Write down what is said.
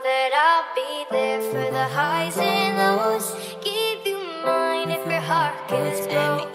that I'll be there for the highs and lows. Give you mine if your heart gets broke.